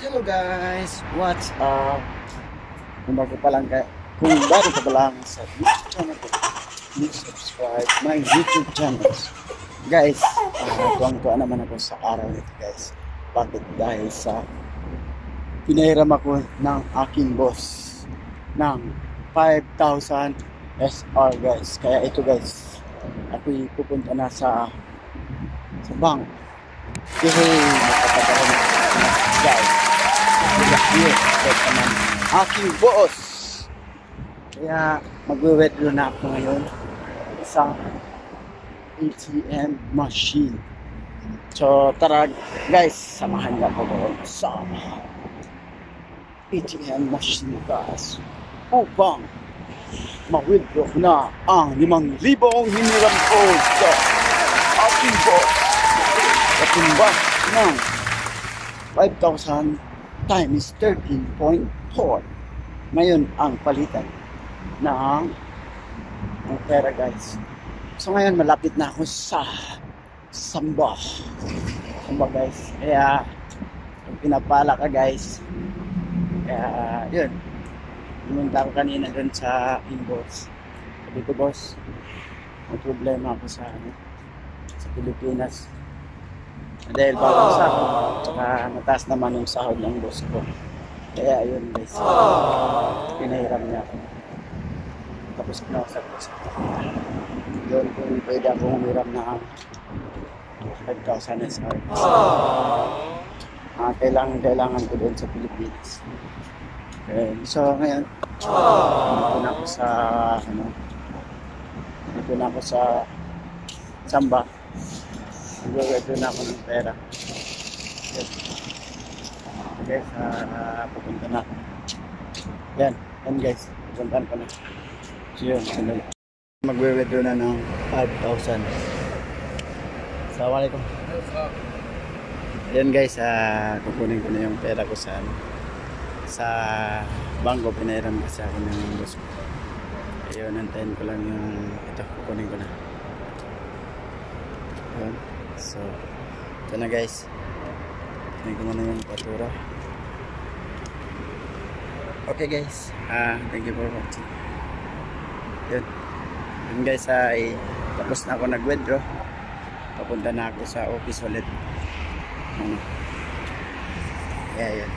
Hello guys, what's up? Kung bago pa lang kayo, kung bago pa lang sa YouTube channel ko, please subscribe my YouTube channels. Guys, uh, tuwang-tuwa naman ako sa araw nito guys. Bakit? Dahil sa pinahiram ako ng aking boss ng 5,000 SR guys. Kaya ito guys, ako'y pupunta na sa sa bank. Kasi magpapadala na guys. Yes, yes, naman. Aking boss. Kaya magwe-withdraw na ako ngayon sa ATM machine. So tara guys, samahan niyo ako sa ATM machine guys. Upang ma-withdraw na ang 5,000 hiniram ko sa aking boss. Katumbas ng 5,000 times 13.4. Ngayon ang palitan ng ng pera guys. So ngayon malapit na ako sa Samba. Samba guys. Kaya kung pinapala ka guys. Kaya yun. Pumunta ako kanina dun sa inbox. Sabi ko boss, may problema ako sa ano, sa Pilipinas. Dahil bagong sahod, tsaka mataas naman yung sahod ng boss ko. Kaya yun guys, pinahiram niya ako. Tapos kinausap ko sa yun kung pwede ako humiram na 5,000 SR. Ah, kailangan, kailangan ko doon sa Pilipinas. Okay, so ngayon, dito na ako sa, ano, dito na ako sa Samba. Nagwe-withdraw na ako ng pera. Yes. Okay, sa pupunta na. Yan, yan guys, pupuntahan ko na. So yun, sunod. Magwe-withdraw na ng 5,000. Assalamualaikum. Yan guys, ah, kukunin ko na yung pera ko sa ano, sa bangko pinahiram kasi ako ng boss ko. Ayun, nantayin ko lang yung ito, kukunin ko na. Ayun. So, ito na guys. Kunin ko muna yung patura. Okay guys, ah, thank you for watching. Yun. Yun guys, ay tapos na ako nag-withdraw. Papunta na ako sa office ulit. Ano. Kaya yun.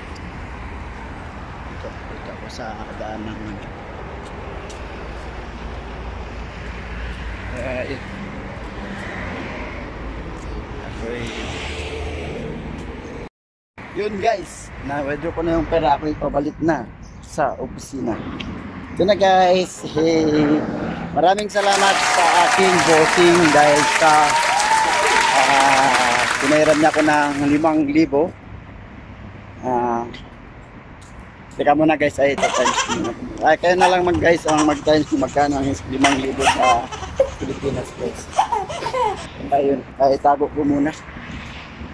Ito, ito ako sa daan ng. Kaya yun. Yun guys, na-withdraw ko na yung pera. Ako ipabalik na sa opisina. Ito na guys, hey, maraming salamat sa aking bossing dahil sa uh, pinahiram niya ako ng 5,000. Ah, teka muna guys, ay times Ay, kayo na lang mag guys ang mag times kung magkano ang 5,000 sa Pilipinas guys. Ayun, ay tago ko muna.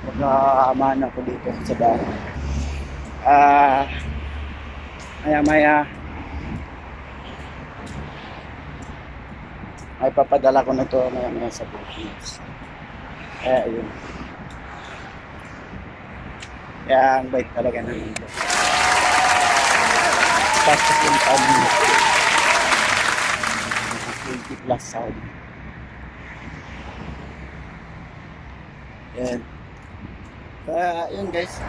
Magkakaman ako dito sa bahay. Ah, maya maya ay papadala ko na to maya maya sa Pilipinas. Kaya yun. Kaya ang bait talaga ng mundo. Tapos yung mo. 20 plus sabi. Yan. Kaya yun guys.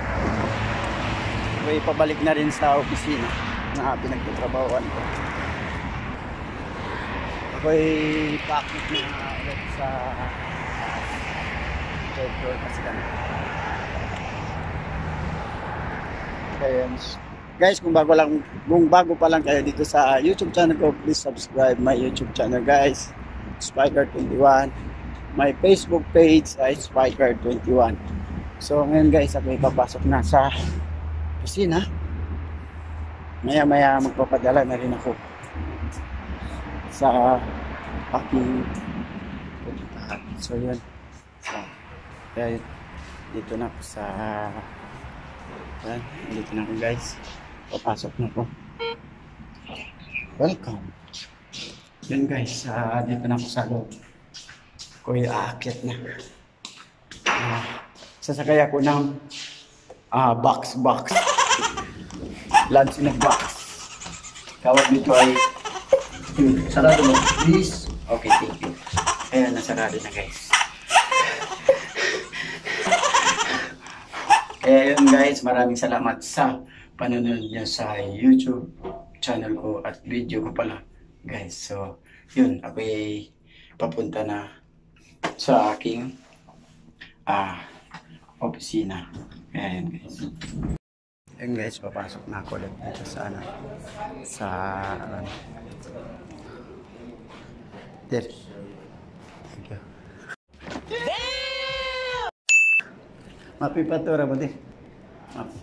May pabalik na rin sa opisina na pinagtatrabahoan ko. Ako'y pakit na ulit sa third floor kasi kami. Kaya. Guys, kung bago lang kung bago pa lang kayo dito sa YouTube channel ko, please subscribe my YouTube channel guys. Spiker21. My Facebook page ay Spiker21. So ngayon guys, ako ipapasok na sa kusina. Maya maya magpapadala na rin ako sa aking puntahan. So yun. Kaya dito na ako sa yan, dito na ako guys. Papasok na ako. Welcome. Yan guys, uh, dito na ako sa loob. Kuya, aakyat na. Uh, sasakay ako ng uh, box box. lunch in a box. Tawag dito ay sarado mo. Please. Okay, thank you. Ayan, nasarado na guys. Kaya yun guys, maraming salamat sa panonood niyo sa YouTube channel ko at video ko pala guys. So, yun, ako ay papunta na sa aking ah opisina. Kaya yun guys. Ayun guys, papasok na ako ulit dito sa ano, sa ano, there. Thank you. Mapipatura mo din. Mapi.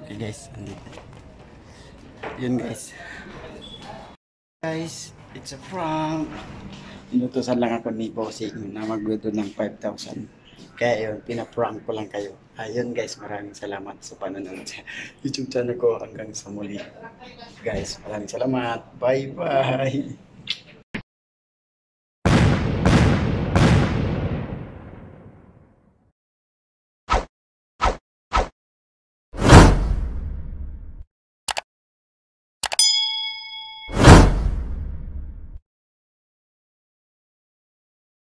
Okay guys, andito. Yun guys. Guys, it's a prank. Inutusan lang ako ni Bossing na mag-withdraw ng 5,000. Kaya yun, pinaprank ko lang kayo. Ayun guys, maraming salamat sa panonood sa YouTube channel ko hanggang sa muli. Guys, maraming salamat. Bye-bye!